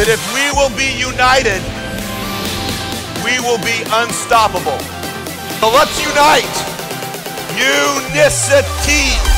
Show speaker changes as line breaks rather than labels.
that if we will be united, we will be unstoppable. So let's unite. Unicity.